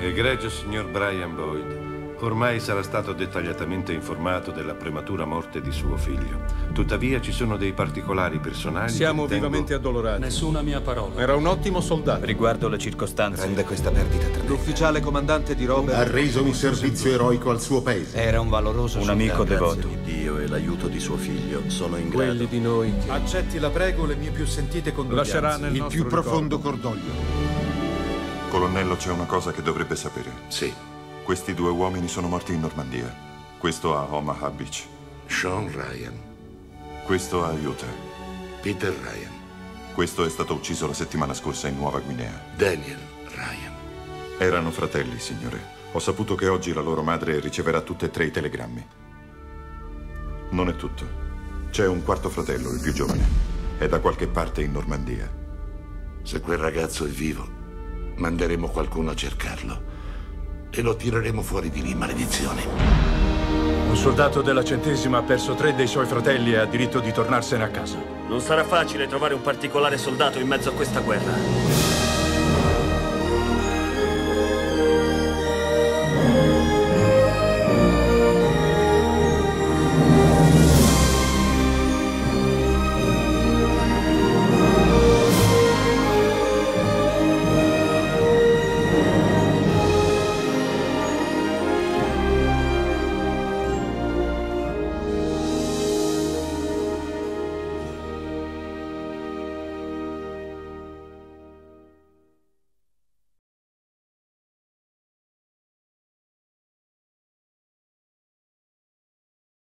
Egregio signor Brian Boyd, ormai sarà stato dettagliatamente informato della prematura morte di suo figlio. Tuttavia ci sono dei particolari personali. Siamo che ritengo- vivamente addolorati. Nessuna mia parola. Era un ottimo soldato. Riguardo le circostanze, Rende questa perdita tremenda. L'ufficiale comandante di Ha Robert reso un servizio eroico al suo paese. era un valoroso un amico devoto. Dio e l'aiuto di suo figlio sono in grado. Quelli di noi che accetti la prego le mie più sentite condoglianze. lascerà nel Il nostro più profondo ricordo. cordoglio. Colonnello, c'è una cosa che dovrebbe sapere. Sì, Questi due uomini sono morti in Normandia. Questo a Omaha Beach. Sean Ryan, Questo a Utah. Peter Ryan, Questo è stato ucciso la settimana scorsa in Nuova Guinea. Daniel Ryan. Erano fratelli, signore. Ho saputo che oggi la loro madre riceverà tutte e tre i telegrammi. Non è tutto. C'è un quarto fratello, il più giovane. È da qualche parte in Normandia. Se quel ragazzo è vivo, manderemo qualcuno a cercarlo e lo tireremo fuori di lì, maledizione. Un soldato della centesima ha perso tre dei suoi fratelli e ha diritto di tornarsene a casa. Non sarà facile trovare un particolare soldato in mezzo a questa guerra.